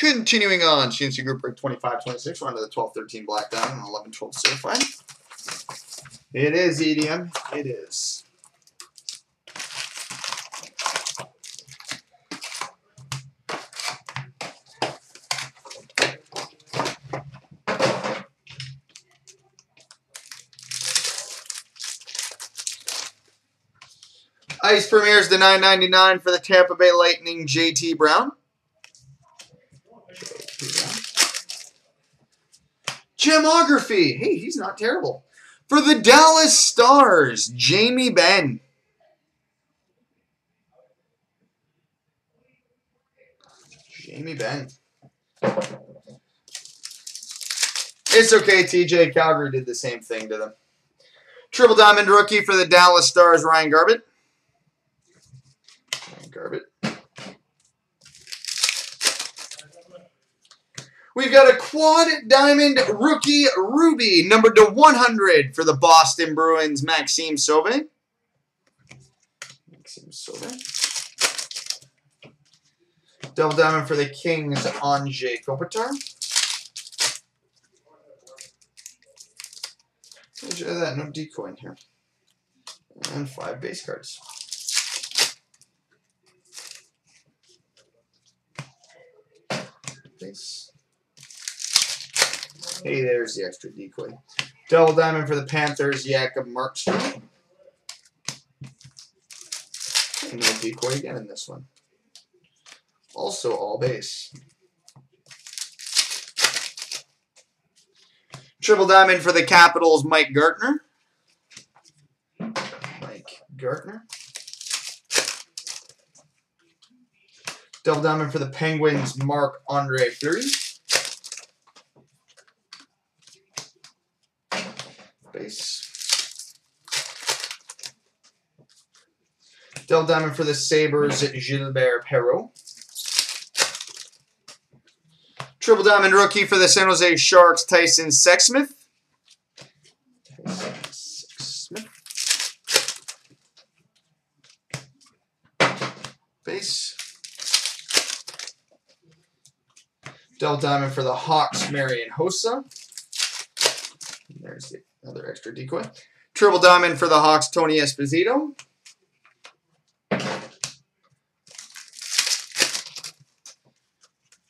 Continuing on, CNC Group Break 25-26. We're on to the 12-13 Black Diamond and 11-12 Certified. It is EDM. It is. Ice premieres the 9.99 for the Tampa Bay Lightning, JT Brown. Gemography. Hey, he's not terrible. For the Dallas Stars, Jamie Benn. Jamie Benn. It's okay, TJ. Calgary did the same thing to them. Triple Diamond rookie for the Dallas Stars, Ryan Garbutt. Ryan Garbutt. We've got a quad diamond rookie ruby, numbered to 100 for the Boston Bruins, Maxime Sauve. Maxime. Double diamond for the Kings, Anze Kopitar. At that, no decoy in here. And five base cards. Base. Hey, there's the extra decoy. Double diamond for the Panthers, Jacob Markstrom. And no decoy again in this one. Also all base. Triple diamond for the Capitals, Mike Gartner. Mike Gartner. Double diamond for the Penguins, Marc-Andre Fleury. Base. Double diamond for the Sabres, Gilbert Perreault. Triple Diamond rookie for the San Jose Sharks, Tyson Sexsmith. Base. Double Diamond for the Hawks, Marian Hossa. There's the other extra decoy. Triple Diamond for the Hawks, Tony Esposito.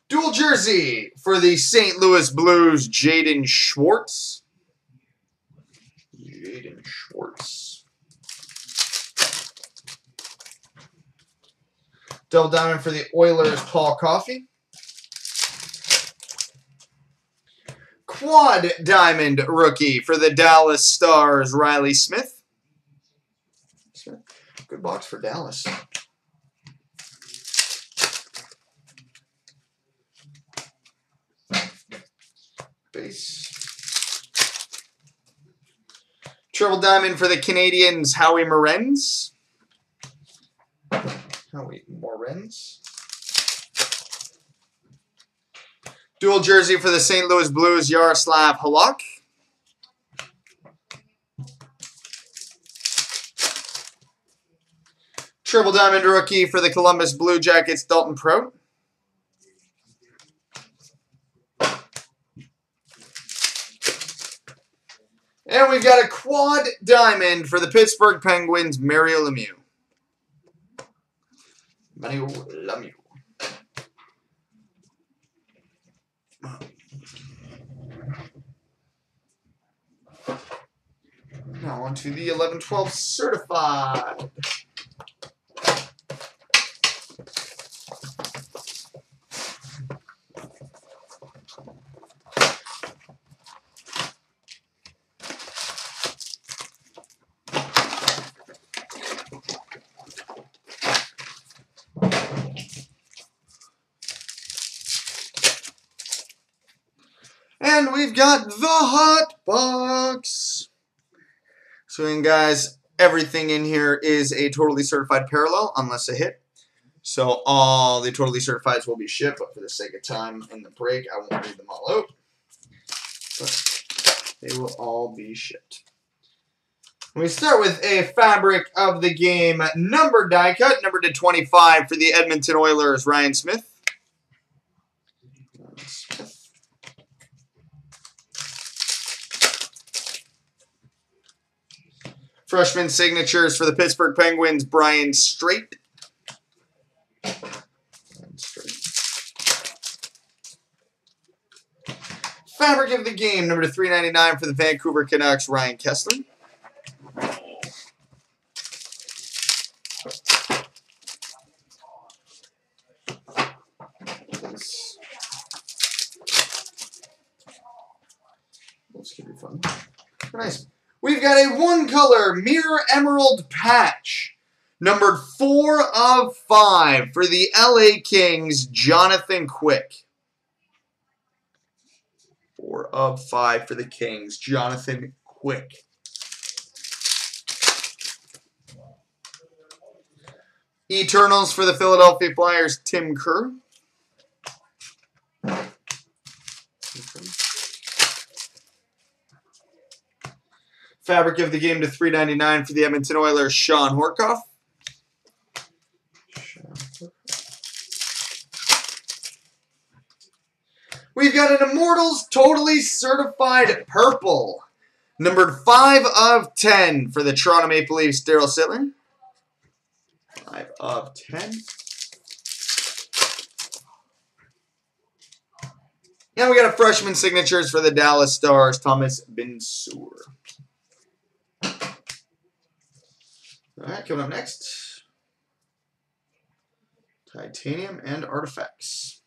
Dual jersey for the St. Louis Blues, Jaden Schwartz. Jaden Schwartz. Double diamond for the Oilers, Paul Coffey. Quad diamond rookie for the Dallas Stars, Reilly Smith. Good box for Dallas. Base. Triple diamond for the Canadiens, Howie Morenz. Howie Morenz. Dual jersey for the St. Louis Blues, Jaroslav Halak. Triple diamond rookie for the Columbus Blue Jackets, Dalton Prout. And we've got a quad diamond for the Pittsburgh Penguins, Mario Lemieux. Mario Lemieux. Now on to the 11-12 certified. And we've got the Hot Box. So, again, guys, everything in here is a totally certified parallel, unless a hit. So, all the totally certifieds will be shipped, but for the sake of time in the break, I won't read them all out. But they will all be shipped. We start with a fabric of the game number die cut, number to 25 for the Edmonton Oilers, Ryan Smyth. Freshman signatures for the Pittsburgh Penguins, Brian Strait. Fabric of the game, number to 399 for the Vancouver Canucks, Ryan fun. Nice. We've got a one-color mirror emerald patch. Numbered 4 of 5 for the LA Kings, Jonathan Quick. 4 of 5 for the Kings, Jonathan Quick. Eternals for the Philadelphia Flyers, Tim Kerr. Fabric of the game to 399 for the Edmonton Oilers, Shawn Horcoff. We've got an Immortals Totally Certified Purple. Numbered 5 of 10 for the Toronto Maple Leafs, Darryl Sittler. 5 of 10. And we got a freshman signatures for the Dallas Stars, Tomas Vincour. All right, coming up next, titanium and artifacts.